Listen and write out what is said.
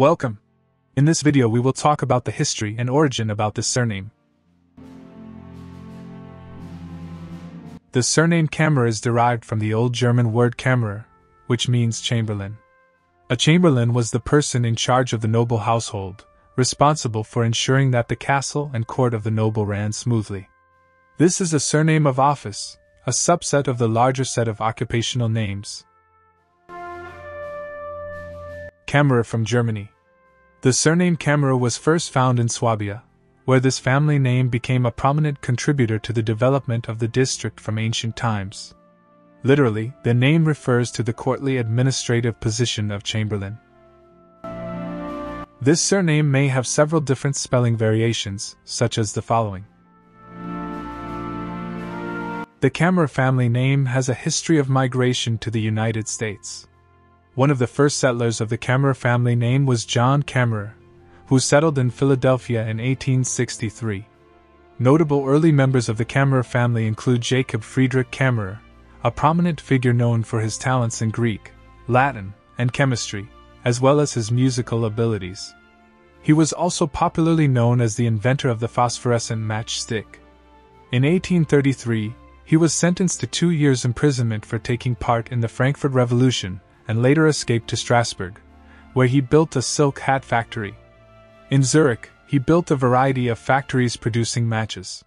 Welcome! In this video we will talk about the history and origin about this surname. The surname Camerer is derived from the Old German word Kammerer, which means chamberlain. A chamberlain was the person in charge of the noble household, responsible for ensuring that the castle and court of the noble ran smoothly. This is a surname of office, a subset of the larger set of occupational names. Camerer from Germany. The surname Camerer was first found in Swabia, where this family name became a prominent contributor to the development of the district from ancient times. Literally, the name refers to the courtly administrative position of chamberlain. This surname may have several different spelling variations, such as the following. The Camerer family name has a history of migration to the United States. One of the first settlers of the Camerer family name was John Kammerer, who settled in Philadelphia in 1863. Notable early members of the Camerer family include Jacob Friedrich Kammerer, a prominent figure known for his talents in Greek, Latin, and chemistry, as well as his musical abilities. He was also popularly known as the inventor of the phosphorescent matchstick. In 1833, he was sentenced to two years' imprisonment for taking part in the Frankfurt Revolution and later escaped to Strasbourg, where he built a silk hat factory. In Zurich, he built a variety of factories producing matches.